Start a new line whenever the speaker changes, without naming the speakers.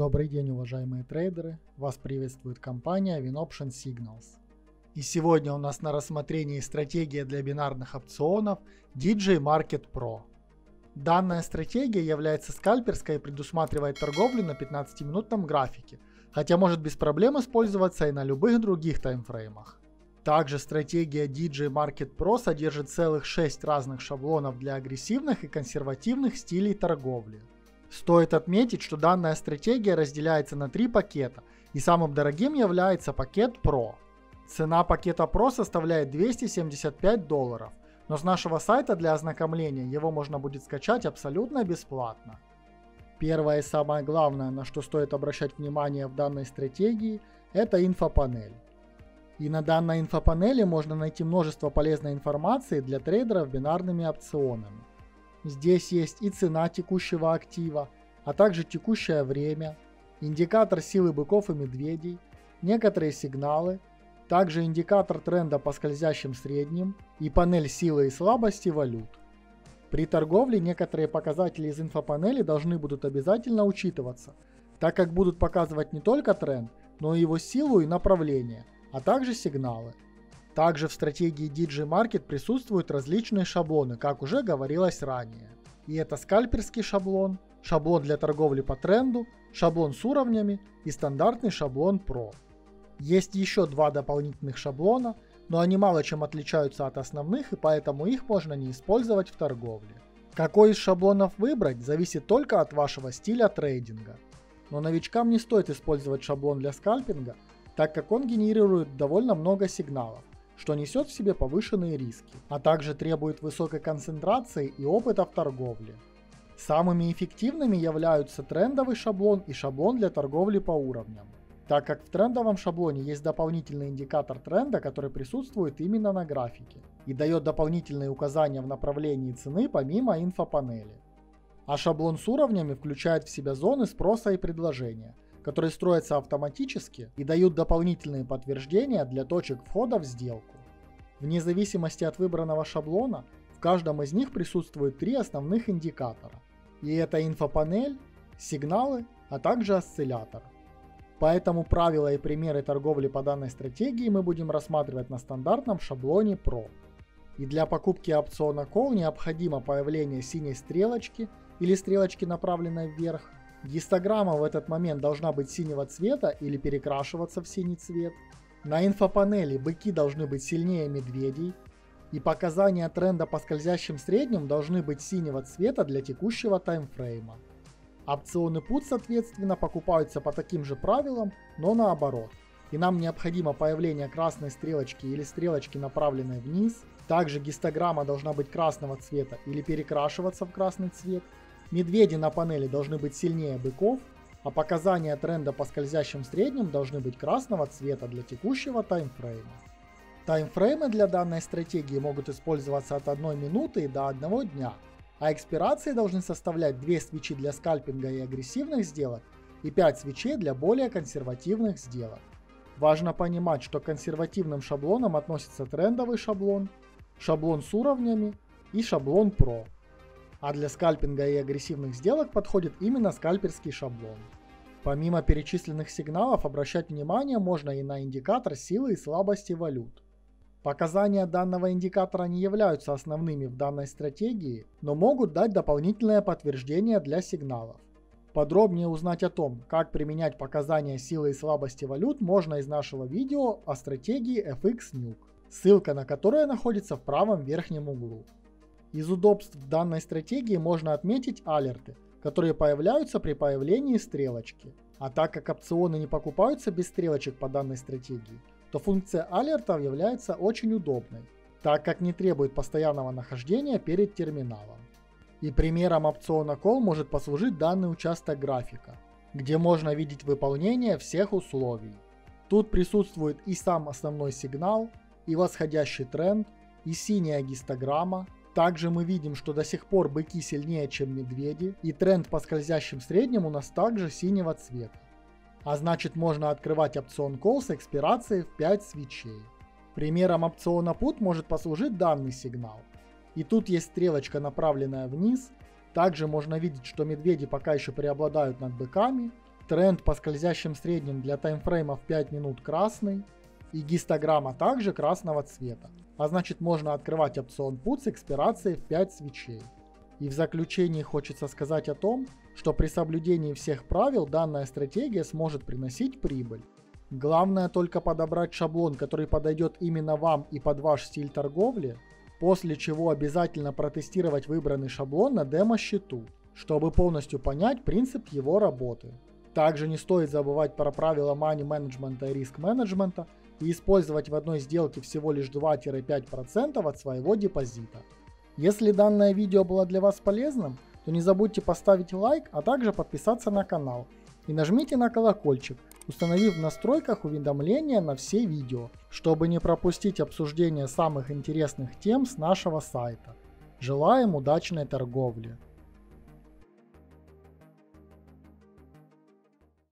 Добрый день, уважаемые трейдеры! Вас приветствует компания WinOption Signals. И сегодня у нас на рассмотрении стратегия для бинарных опционов DJ Market Pro. Данная стратегия является скальперской и предусматривает торговлю на 15-минутном графике, хотя может без проблем использоваться и на любых других таймфреймах. Также стратегия DJ Market Pro содержит целых 6 разных шаблонов для агрессивных и консервативных стилей торговли. Стоит отметить, что данная стратегия разделяется на три пакета, и самым дорогим является пакет Pro. Цена пакета Pro составляет 275 долларов, но с нашего сайта для ознакомления его можно будет скачать абсолютно бесплатно. Первое и самое главное, на что стоит обращать внимание в данной стратегии, это инфопанель. И на данной инфопанели можно найти множество полезной информации для трейдеров бинарными опционами. Здесь есть и цена текущего актива, а также текущее время, индикатор силы быков и медведей, некоторые сигналы, также индикатор тренда по скользящим средним и панель силы и слабости валют. При торговле некоторые показатели из инфопанели должны будут обязательно учитываться, так как будут показывать не только тренд, но и его силу и направление, а также сигналы. Также в стратегии DJ Market присутствуют различные шаблоны, как уже говорилось ранее. И это скальперский шаблон, шаблон для торговли по тренду, шаблон с уровнями и стандартный шаблон Pro. Есть еще два дополнительных шаблона, но они мало чем отличаются от основных и поэтому их можно не использовать в торговле. Какой из шаблонов выбрать, зависит только от вашего стиля трейдинга. Но новичкам не стоит использовать шаблон для скальпинга, так как он генерирует довольно много сигналов что несет в себе повышенные риски, а также требует высокой концентрации и опыта в торговле. Самыми эффективными являются трендовый шаблон и шаблон для торговли по уровням, так как в трендовом шаблоне есть дополнительный индикатор тренда, который присутствует именно на графике и дает дополнительные указания в направлении цены помимо инфопанели. А шаблон с уровнями включает в себя зоны спроса и предложения – которые строятся автоматически и дают дополнительные подтверждения для точек входа в сделку. Вне зависимости от выбранного шаблона, в каждом из них присутствует три основных индикатора. И это инфопанель, сигналы, а также осциллятор. Поэтому правила и примеры торговли по данной стратегии мы будем рассматривать на стандартном шаблоне Pro. И для покупки опциона Call необходимо появление синей стрелочки или стрелочки направленной вверх, Гистограмма в этот момент должна быть синего цвета или перекрашиваться в синий цвет. На инфопанели быки должны быть сильнее медведей. И показания тренда по скользящим средним должны быть синего цвета для текущего таймфрейма. Опционы PUT, соответственно, покупаются по таким же правилам, но наоборот. И нам необходимо появление красной стрелочки или стрелочки, направленной вниз. Также гистограмма должна быть красного цвета или перекрашиваться в красный цвет. Медведи на панели должны быть сильнее быков, а показания тренда по скользящим средним должны быть красного цвета для текущего таймфрейма. Таймфреймы для данной стратегии могут использоваться от 1 минуты до 1 дня, а экспирации должны составлять 2 свечи для скальпинга и агрессивных сделок и 5 свечей для более консервативных сделок. Важно понимать, что к консервативным шаблонам относится трендовый шаблон, шаблон с уровнями и шаблон Pro а для скальпинга и агрессивных сделок подходит именно скальперский шаблон. Помимо перечисленных сигналов, обращать внимание можно и на индикатор силы и слабости валют. Показания данного индикатора не являются основными в данной стратегии, но могут дать дополнительное подтверждение для сигналов. Подробнее узнать о том, как применять показания силы и слабости валют можно из нашего видео о стратегии FX Nuke, ссылка на которое находится в правом верхнем углу. Из удобств данной стратегии можно отметить алерты, которые появляются при появлении стрелочки. А так как опционы не покупаются без стрелочек по данной стратегии, то функция алертов является очень удобной, так как не требует постоянного нахождения перед терминалом. И примером опциона Call может послужить данный участок графика, где можно видеть выполнение всех условий. Тут присутствует и сам основной сигнал, и восходящий тренд, и синяя гистограмма, также мы видим, что до сих пор быки сильнее, чем медведи, и тренд по скользящим средним у нас также синего цвета. А значит можно открывать опцион Call с экспирацией в 5 свечей. Примером опциона Put может послужить данный сигнал. И тут есть стрелочка, направленная вниз. Также можно видеть, что медведи пока еще преобладают над быками. тренд по скользящим средним для таймфреймов 5 минут красный и гистограмма также красного цвета, а значит можно открывать опцион PUT с экспирацией в 5 свечей. И в заключении хочется сказать о том, что при соблюдении всех правил данная стратегия сможет приносить прибыль. Главное только подобрать шаблон, который подойдет именно вам и под ваш стиль торговли, после чего обязательно протестировать выбранный шаблон на демо-счету, чтобы полностью понять принцип его работы. Также не стоит забывать про правила money менеджмента и риск менеджмента и использовать в одной сделке всего лишь 2-5% от своего депозита. Если данное видео было для вас полезным, то не забудьте поставить лайк, а также подписаться на канал и нажмите на колокольчик, установив в настройках уведомления на все видео, чтобы не пропустить обсуждение самых интересных тем с нашего сайта. Желаем удачной торговли!